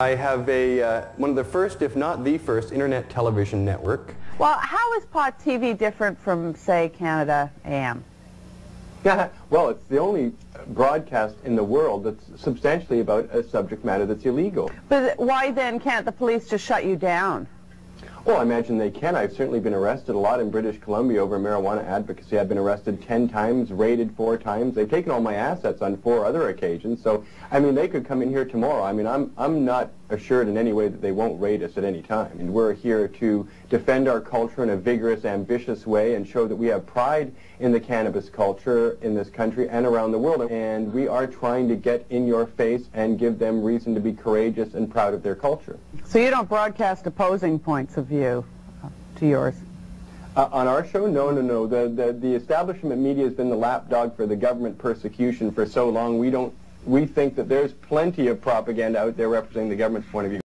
I have a, uh, one of the first, if not the first, internet television network. Well, how is Pot TV different from, say, Canada AM? Yeah, well, it's the only broadcast in the world that's substantially about a subject matter that's illegal. But why then can't the police just shut you down? Well, I imagine they can. I've certainly been arrested a lot in British Columbia over marijuana advocacy. I've been arrested 10 times, raided four times. They've taken all my assets on four other occasions. So, I mean, they could come in here tomorrow. I mean, I'm, I'm not assured in any way that they won't raid us at any time. And we're here to defend our culture in a vigorous, ambitious way and show that we have pride in the cannabis culture in this country and around the world. And we are trying to get in your face and give them reason to be courageous and proud of their culture. So you don't broadcast opposing points of view to yours? Uh, on our show, no, no, no. The, the, the establishment media has been the lapdog for the government persecution for so long. We don't we think that there's plenty of propaganda out there representing the government's point of view.